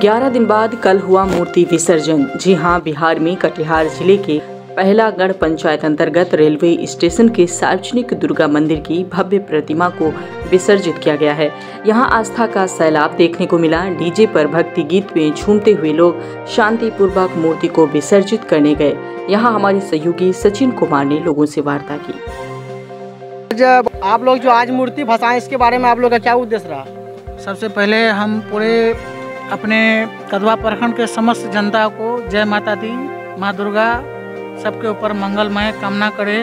ग्यारह दिन बाद कल हुआ मूर्ति विसर्जन। जी हाँ बिहार में कटिहार ज़िले के पहला गढ़ पंचायत अंतर्गत रेलवे स्टेशन के सार्वजनिक दुर्गा मंदिर की भव्य प्रतिमा को विसर्जित किया गया है। यहाँ आस्था का सैलाब देखने को मिला। डीजे पर भक्ति गीत में झूमते हुए लोग शांतिपूर्वक मूर्ति को विसर्जित करने गए। यहाँ हमारे सहयोगी सचिन कुमार ने लोगों से वार्ता की। जब आप लोग जो आज मूर्ति फंसाएँ इसके बारे में आप लोग का क्या उद्देश्य रहा? सबसे पहले हम पूरे अपने कदवा प्रखंड के समस्त जनता को जय माता दी। माँ दुर्गा सबके ऊपर मंगलमय कामना करे।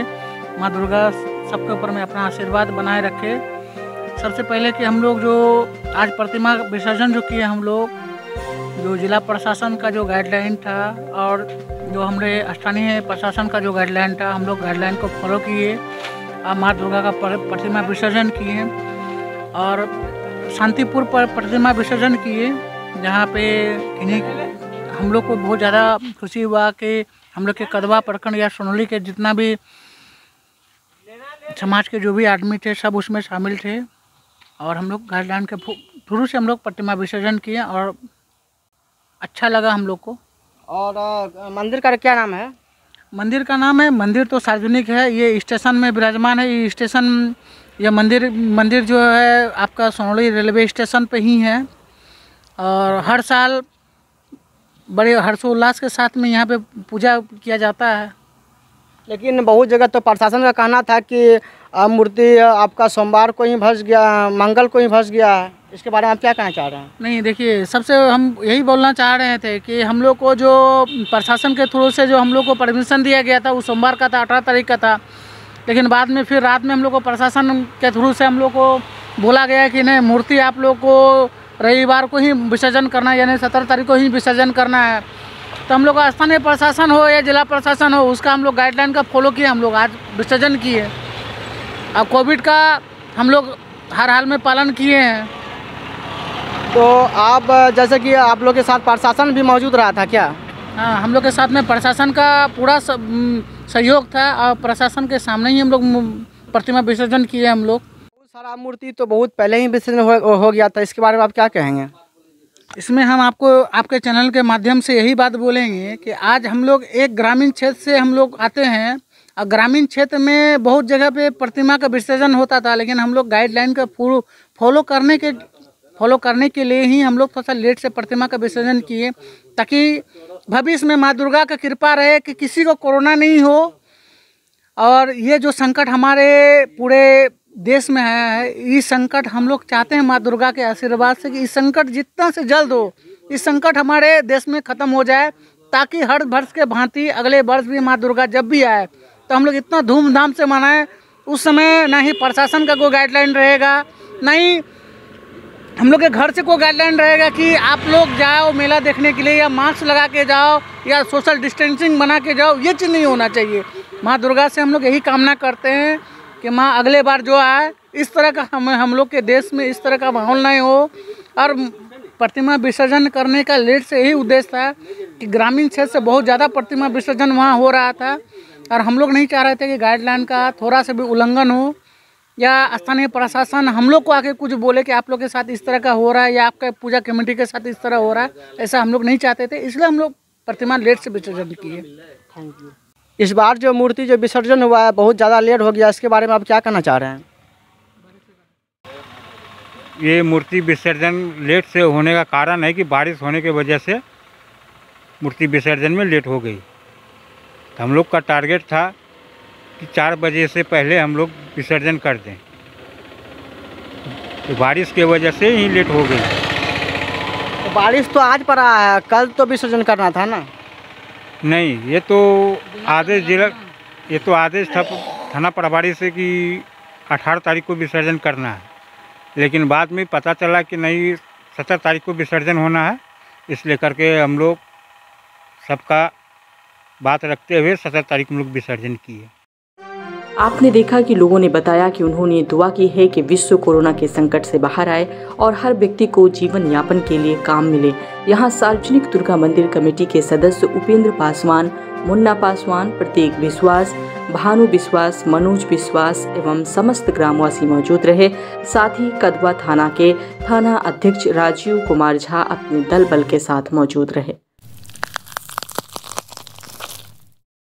माँ दुर्गा सबके ऊपर में अपना आशीर्वाद बनाए रखे। सबसे पहले कि हम लोग जो आज प्रतिमा विसर्जन जो किए हम लोग, जो जिला प्रशासन का जो गाइडलाइन था और जो हमारे स्थानीय प्रशासन का जो गाइडलाइन था, हम लोग गाइडलाइन को फॉलो किए। और माँ दुर्गा का प्रतिमा विसर्जन किए और शांतिपुर पर प्रतिमा विसर्जन किए। जहाँ पे इन्हीं हम लोग को बहुत ज़्यादा खुशी हुआ कि हम लोग के कदवा प्रखंड या सोनली के जितना भी समाज के जो भी आदमी थे सब उसमें शामिल थे और हम लोग गाइडलाइन के थ्रू से हम लोग प्रतिमा विसर्जन किए और अच्छा लगा हम लोग को। और मंदिर का क्या नाम है? मंदिर का नाम है मंदिर तो सार्वजनिक है ये स्टेशन में विराजमान है ये स्टेशन ये मंदिर मंदिर जो है आपका सोनौली रेलवे स्टेशन पे ही है। और हर साल बड़े हर्षोल्लास के साथ में यहाँ पे पूजा किया जाता है। लेकिन बहुत जगह तो प्रशासन का कहना था कि मूर्ति आपका सोमवार को ही भस गया मंगल को ही भस गया है। इसके बारे में आप क्या कहना चाह रहे हैं? नहीं देखिए सबसे हम यही बोलना चाह रहे थे कि हम लोग को जो प्रशासन के थ्रू से जो हम लोग को परमिशन दिया गया था वो सोमवार का था अठारह तारीख का था। लेकिन बाद में फिर रात में हम लोग को प्रशासन के थ्रू से हम लोग को बोला गया कि नहीं मूर्ति आप लोग को रविवार को ही विसर्जन करना है यानी सत्रह तारीख को ही विसर्जन करना है। तो हम लोग स्थानीय प्रशासन हो या जिला प्रशासन हो उसका हम लोग गाइडलाइन का फॉलो किए हम लोग आज विसर्जन किए। और कोविड का हम लोग हर हाल में पालन किए हैं। तो आप जैसे कि आप लोग के साथ प्रशासन भी मौजूद रहा था क्या? हाँ हम लोग के साथ में प्रशासन का पूरा सहयोग था और प्रशासन के सामने ही हम लोग प्रतिमा विसर्जन किए हम लोग। सारा मूर्ति तो बहुत पहले ही विसर्जन हो, हो गया था इसके बारे में आप क्या कहेंगे? इसमें हम आपको आपके चैनल के माध्यम से यही बात बोलेंगे कि आज हम लोग एक ग्रामीण क्षेत्र से हम लोग आते हैं। और ग्रामीण क्षेत्र में बहुत जगह पे प्रतिमा का विसर्जन होता था लेकिन हम लोग गाइडलाइन का फॉलो करने के फॉलो करने के लिए ही हम लोग थोड़ा सा लेट से प्रतिमा का विसर्जन किए ताकि भविष्य में माँ दुर्गा का कृपा रहे कि किसी को कोरोना नहीं हो। और ये जो संकट हमारे पूरे देश में आया है, इस संकट हम लोग चाहते हैं माँ दुर्गा के आशीर्वाद से कि इस संकट जितना से जल्द हो, इस संकट हमारे देश में ख़त्म हो जाए, ताकि हर वर्ष के भांति अगले वर्ष भी माँ दुर्गा जब भी आए तो हम लोग इतना धूमधाम से मनाएँ। उस समय ना ही प्रशासन का कोई गाइडलाइन रहेगा, ना ही हम लोग के घर से कोई गाइडलाइन रहेगा कि आप लोग जाओ मेला देखने के लिए या मास्क लगा के जाओ या सोशल डिस्टेंसिंग बना के जाओ, ये चीज़ नहीं होना चाहिए। माँ दुर्गा से हम लोग यही कामना करते हैं कि माँ, अगले बार जो आए, इस तरह का हम हम लोग के देश में इस तरह का माहौल नहीं हो। और प्रतिमा विसर्जन करने का लेट से यही उद्देश्य था कि ग्रामीण क्षेत्र से बहुत ज़्यादा प्रतिमा विसर्जन वहाँ हो रहा था। और हम लोग नहीं चाह रहे थे कि गाइडलाइन का थोड़ा सा भी उल्लंघन हो। या स्थानीय प्रशासन हम लोग को आके कुछ बोले कि आप लोग के साथ इस तरह का हो रहा है या आपका पूजा कमेटी के साथ इस तरह हो रहा है, ऐसा हम लोग नहीं चाहते थे। इसलिए हम लोग प्रतिमा लेट से विसर्जन किए। इस बार जो मूर्ति जो विसर्जन हुआ है बहुत ज़्यादा लेट हो गया इसके बारे में आप क्या कहना चाह रहे हैं? ये मूर्ति विसर्जन लेट से होने का कारण है कि बारिश होने की वजह से मूर्ति विसर्जन में लेट हो गई। तो हम लोग का टारगेट था कि चार बजे से पहले हम लोग विसर्जन कर दें। तो बारिश की वजह से ही लेट हो गई। तो बारिश तो आज पड़ा है कल तो विसर्जन करना था ना? नहीं ये तो आदेश जिला ये तो आदेश था थाना प्रभारी से कि अठारह तारीख को विसर्जन करना है। लेकिन बाद में पता चला कि नहीं सत्रह तारीख को विसर्जन होना है। इसलिए करके हम लोग सबका बात रखते हुए सत्रह तारीख में लोग विसर्जन किए। आपने देखा कि लोगों ने बताया कि उन्होंने दुआ की है कि विश्व कोरोना के संकट से बाहर आए और हर व्यक्ति को जीवन यापन के लिए काम मिले। यहाँ सार्वजनिक दुर्गा मंदिर कमेटी के सदस्य उपेंद्र पासवान, मुन्ना पासवान प्रतीक विश्वास, भानु विश्वास, मनोज विश्वास एवं समस्त ग्रामवासी मौजूद रहे। साथ ही कदवा थाना के थाना अध्यक्ष राजीव कुमार झा अपने दल बल के साथ मौजूद रहे।